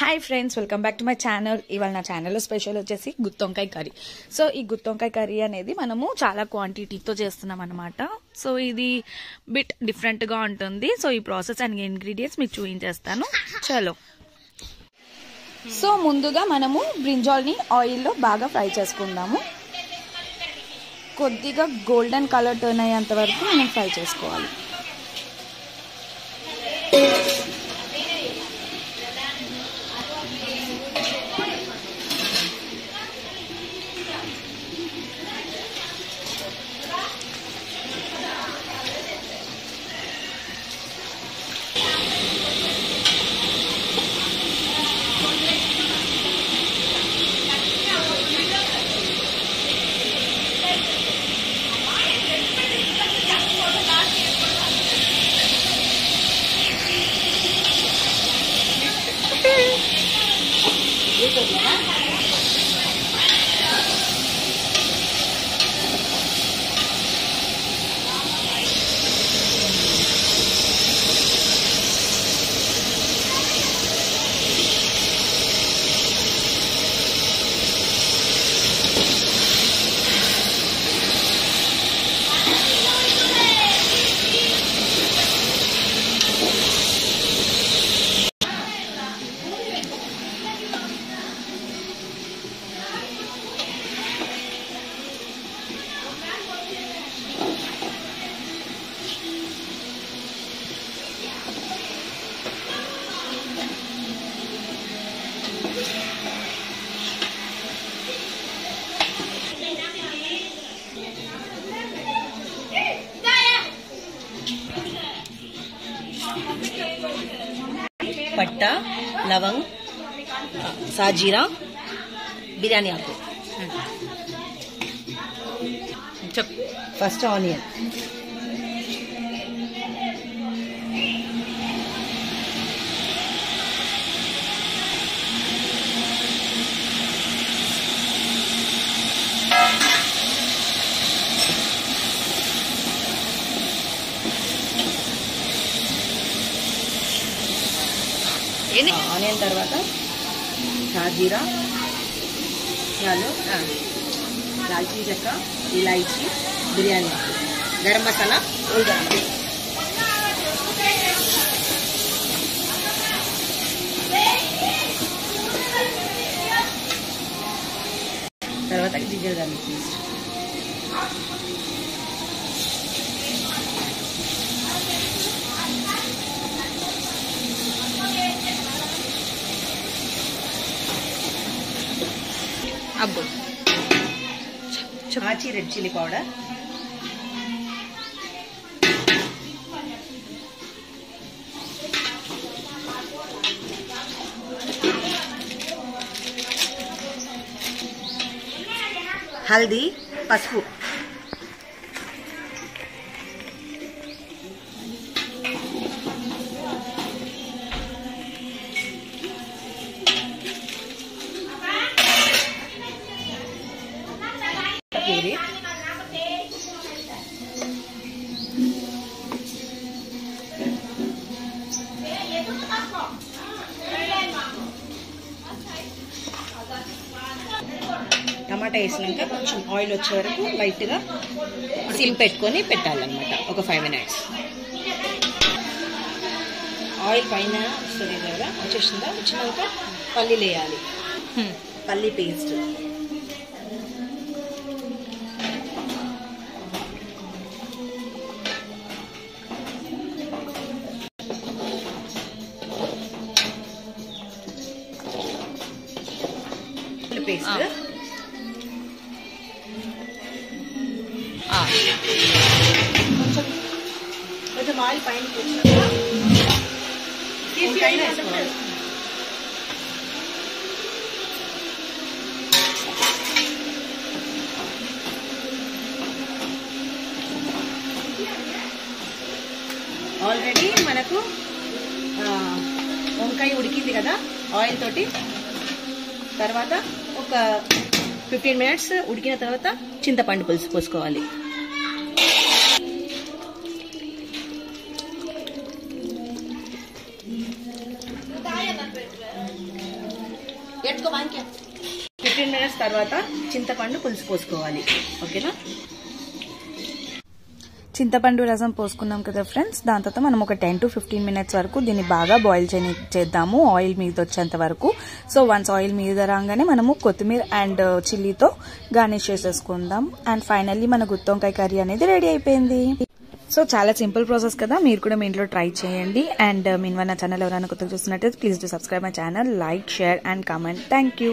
Hi friends welcome back to my channel ఇవాళ నా ఛానల్లో స్పెషల్ వచ్చేసి గుత్తొంకాయ కర్రీ. సో ఈ గుత్తొంకాయ కర్రీ అనేది మనము చాలా క్వాంటిటీతో చేస్తున్నాం అనమాట సో ఇది బిట్ డిఫరెంట్గా ఉంటుంది. సో ఈ ప్రాసెస్ అండ్ ఇంగ్రీడియంట్స్ మీకు చూపించేస్తాను. చలో సో ముందుగా మనము బ్రింజాల్ని ఆయిల్లో బాగా ఫ్రై చేసుకుందాము. కొద్దిగా గోల్డెన్ కలర్ టర్న్ అయ్యేంత వరకు మనం ఫ్రై చేసుకోవాలి. đỉnh á पट्टा लवंग साजीरा बिर्यानी आपको फस्ट आनियन ఆనియన్ తర్వాత షాజీరా చాలు దాల్చిన చెక్క ఇలాచి బిర్యానీ. గరం మసాలా ఓల్ తర్వాత ginger garlic paste. Aachi red chilli powder haldi పసుపు. టమాటా వేసినాక కొంచెం ఆయిల్ వచ్చే వరకు లైట్గా సిమ్ పెట్టుకొని పెట్టాలన్నమాట ఒక ఫైవ్ మినిట్స్. ఆయిల్ పైన వస్తుంది కదా వచ్చేసిందా? వచ్చినాక పల్లీలు వేయాలి పల్లీ పేస్ట్. పేస్ట్. కొంచెం కొంచెం ఆయిల్ పైన వేసుకోవాలి ఆల్రెడీ మనకు వంకాయ ఉడికింది కదా ఆయిల్ తోటి. తర్వాత ఒక ఫిఫ్టీన్ మినిట్స్ ఉడికిన తర్వాత చింతపండు పులుసు పోసుకోవాలి. ఫిఫ్టీన్ మినిట్స్ తర్వాత చింతపండు పులుసు పోసుకోవాలి. ఓకేనా? చింతపండు రసం పోసుకున్నాం కదా ఫ్రెండ్స్. దాని తర్వాత మనం ఒక టెన్ టు ఫిఫ్టీన్ మినిట్స్ వరకు దీన్ని బాగా బాయిల్ చేయని చేద్దాము. ఆయిల్ మీద వచ్చేంత వరకు. సో వన్స్ ఆయిల్ మీద రాగానే మనము కొత్తిమీర అండ్ చిల్లీతో గార్నిష్ చేసేసుకుందాం. అండ్ ఫైనల్లీ మన గుత్తొంకాయ కర్రీ అనేది రెడీ అయిపోయింది. సో చాలా సింపుల్ ప్రాసెస్ కదా. మీరు కూడా మీ ఇంట్లో ట్రై చేయండి. అండ్ uh, మీ నా ఛానల్ ఎవరైనా కొత్తగా చూస్తున్నట్టయితే please do subscribe my channel like share and comment thank you